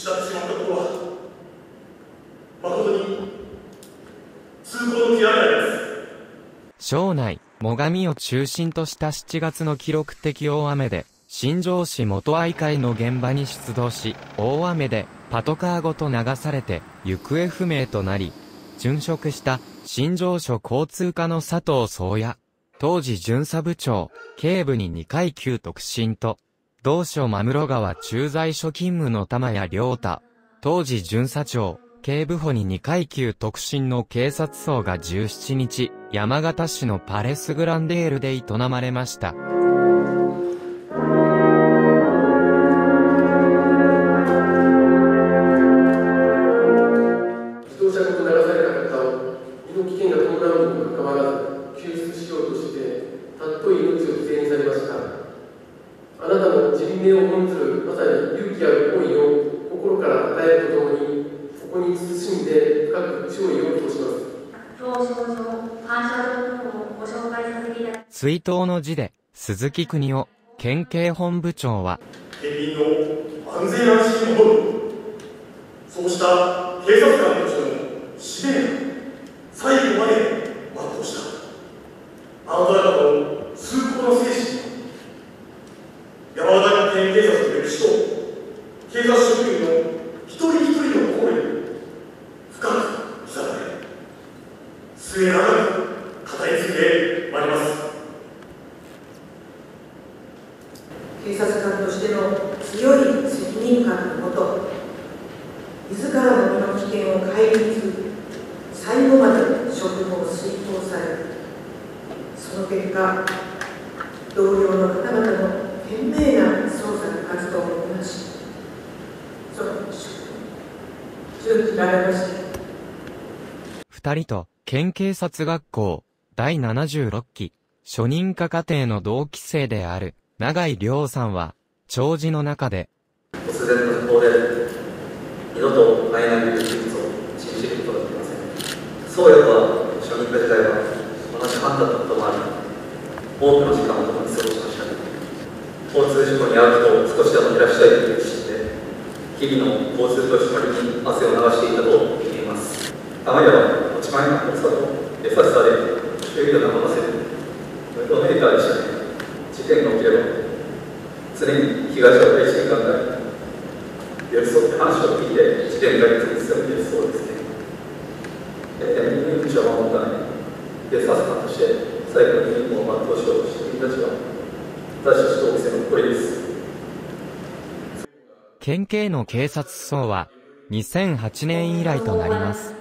失ってしまったことは誠に痛恨の極めです省内、最上を中心とした7月の記録的大雨で、新庄市元愛会の現場に出動し、大雨でパトカーごと流されて行方不明となり、殉職した新庄署交通課の佐藤宗也。当時巡査部長、警部に2階級特進と、同署真室川駐在所勤務の玉谷良太。当時巡査長、警部補に2階級特進の警察層が17日、山形市のパレスグランデールで営まれました。ずるまさに勇気ある行為を心から称えるとともにここに慎んで深く注意を表します。表彰状、感謝状等をご紹介させていただき追悼の辞で、鈴木邦夫、県警本部長は、県民の安全安心を守る。そうした警察官の使命が最後まで全うしたあなた方の崇高な精神山形県警察の歴史と警察職員の一人一人の心に深く刻まれ末永く語り継いでまいります。警察官としての強い責任感のもと自らの身の危険を顧みず最後まで職務を遂行されその結果同僚の方々の懸命な捜査活動をこなしその職務準じられました二人と、県警察学校、第76期、初任科課程の同期生である、長井亮さんは、弔辞の中で、突然の訃報で二度と会えないという事実を信じることができません。そうやとは初任科時代は同じ班だったこともあり多くの時間を共に過ごしました。交通事故に遭う人を少しでも減らしたいという意識で日々の交通取締りに汗を流していたと聞いていますたまには持ち前の厚さと優しさで周囲を和ませるムードメーカーでしたね事件が起きれば常に被害者を対して考え寄り添って話を聞いて事件解決に努めているそうですね。えー、命を守るために警察官として最後の任務を全うしようとしている人たちは私たち同期生の誇りです。県警の警察層は、2008年以来となります。